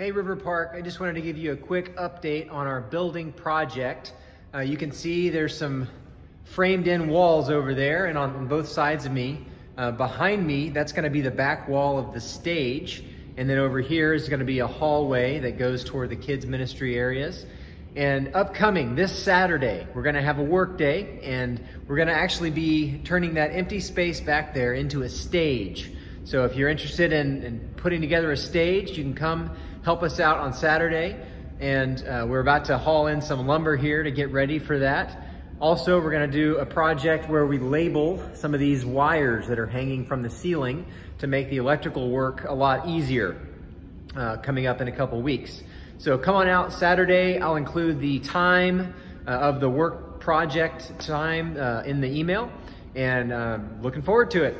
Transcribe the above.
Hey RiverPark, I just wanted to give you a quick update on our building project. Uh, you can see there's some framed in walls over there and on, both sides of me. Uh, behind me, that's gonna be the back wall of the stage. And then over here is gonna be a hallway that goes toward the kids ministry areas. And upcoming this Saturday, we're gonna have a work day and we're gonna actually be turning that empty space back there into a stage. So if you're interested in, in putting together a stage, you can come help us out on Saturday. And uh, we're about to haul in some lumber here to get ready for that. Also, we're gonna do a project where we label some of these wires that are hanging from the ceiling to make the electrical work a lot easier uh, coming up in a couple weeks. So come on out Saturday. I'll include the time uh, of the work project time uh, in the email and uh, looking forward to it.